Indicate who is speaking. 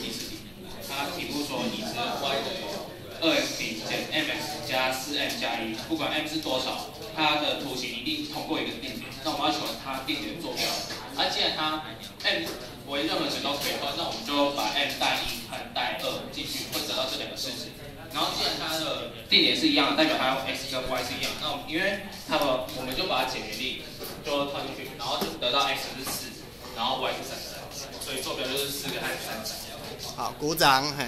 Speaker 1: 第四题，它题目说已知 y 等于二 x 平减 mx 加四 m 加一，不管 m 是多少，它的图形一定通过一个定点。那我们要求它定点坐标。而既然它 m 为任何值都可以的话，那我们就把 m 带一和带二进去，会得到这两个式子。然后既然它的定点是一样的，代表它 x 跟 y 是一样。那我们因为它的，我们就把它解原力就套进去，然后就得到 x 是四，然后 y 是三，所以坐标就是四个和三。
Speaker 2: 好，鼓掌，嘿。